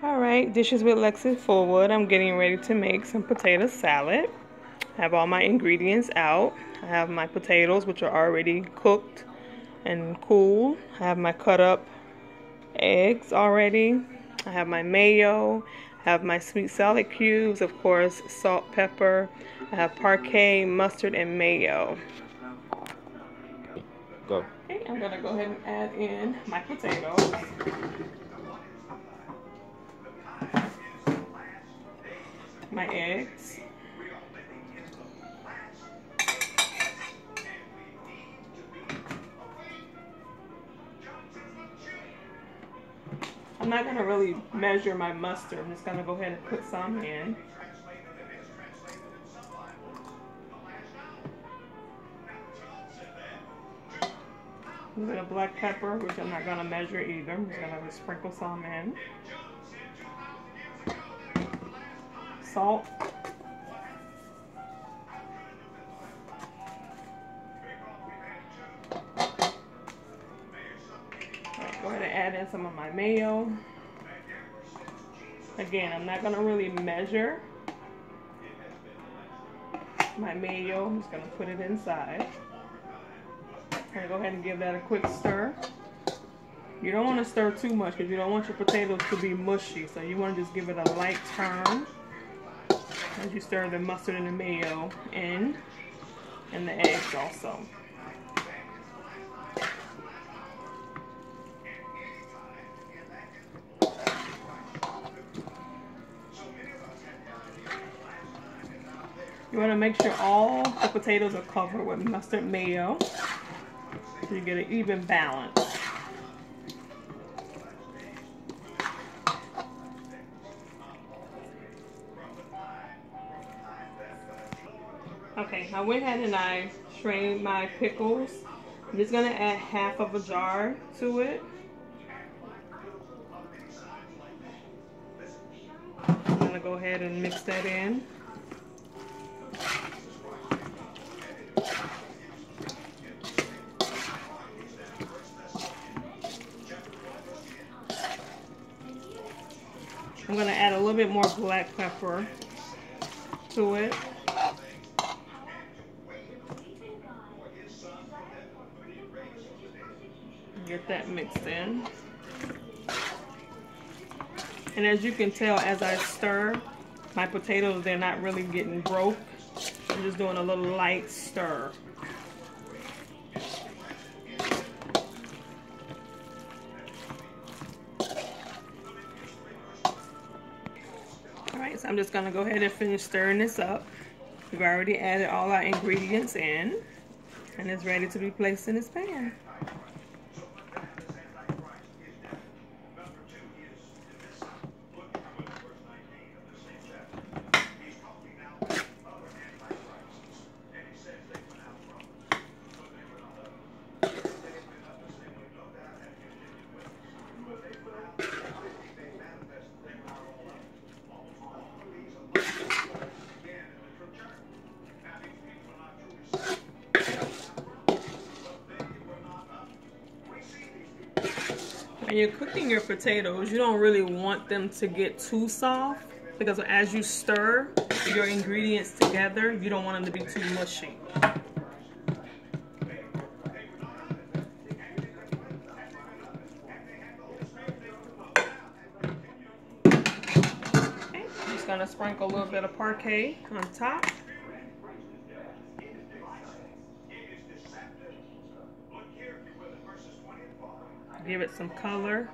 All right, dishes with Lexi Fullwood. I'm getting ready to make some potato salad. I have all my ingredients out. I have my potatoes, which are already cooked and cool. I have my cut up eggs already. I have my mayo. I have my sweet salad cubes, of course, salt, pepper. I have paprika, mustard, and mayo. Go. Okay, I'm gonna go ahead and add in my potatoes. My eggs. I'm not going to really measure my mustard. I'm just going to go ahead and put some in. A little black pepper, which I'm not going to measure either. I'm just going to sprinkle some in. Salt. Go ahead and add in some of my mayo. Again, I'm not going to really measure my mayo. I'm just going to put it inside. I'm going to go ahead and give that a quick stir. You don't want to stir too much because you don't want your potatoes to be mushy. So you want to just give it a light turn as you stir the mustard and the mayo in and the eggs also. You want to make sure all the potatoes are covered with mustard mayo so you get an even balance. Okay, I went ahead and I strained my pickles. I'm just gonna add half of a jar to it. I'm gonna go ahead and mix that in. I'm gonna add a little bit more black pepper to it. Get that mixed in. And as you can tell, as I stir, my potatoes, they're not really getting broke. I'm just doing a little light stir. All right, so I'm just gonna go ahead and finish stirring this up. We've already added all our ingredients in, and it's ready to be placed in this pan. When you're cooking your potatoes, you don't really want them to get too soft because as you stir your ingredients together, you don't want them to be too mushy. Okay, I'm just gonna sprinkle a little bit of paprika on top. Give it some color.